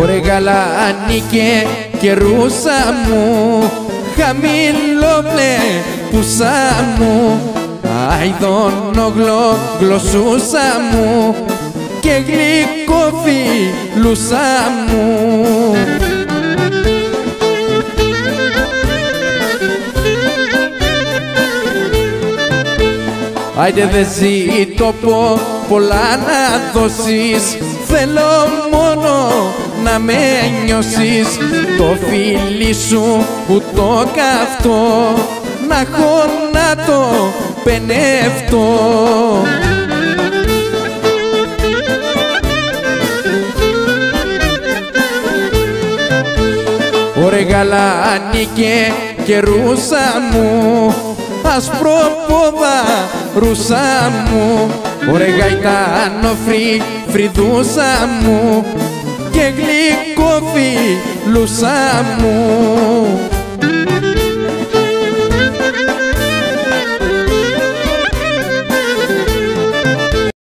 Ωρε γαλάνικε και ρούσα μου. Χαμηλό πουσά μου. Αηδόνο γλωσσούσα μου. Και γλυκό φιλούσα μου. Άιντε δε ζήτω πω πολλά να δώσεις Θέλω μόνο να με νιώσεις. Το φίλι σου που το καυτό Να έχω να το πενεύτω. Ωρε γαλάνικε και ρούσα μου ασπρόποδα ρούσα μου. Ωρε γαϊτάνο φρύ, φρυδούσα μου και γλυκό φιλούσα μου